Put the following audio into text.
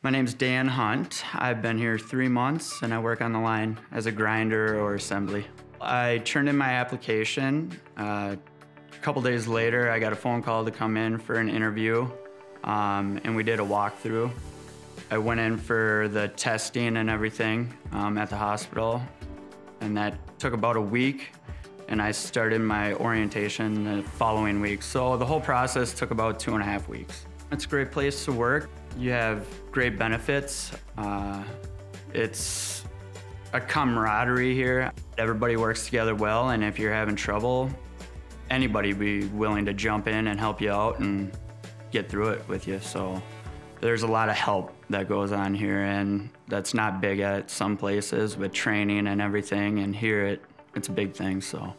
My name's Dan Hunt. I've been here three months and I work on the line as a grinder or assembly. I turned in my application. Uh, a couple days later, I got a phone call to come in for an interview um, and we did a walkthrough. I went in for the testing and everything um, at the hospital and that took about a week and I started my orientation the following week. So the whole process took about two and a half weeks. It's a great place to work. You have great benefits. Uh, it's a camaraderie here. Everybody works together well, and if you're having trouble, anybody be willing to jump in and help you out and get through it with you. So there's a lot of help that goes on here, and that's not big at some places with training and everything, and here it, it's a big thing, so.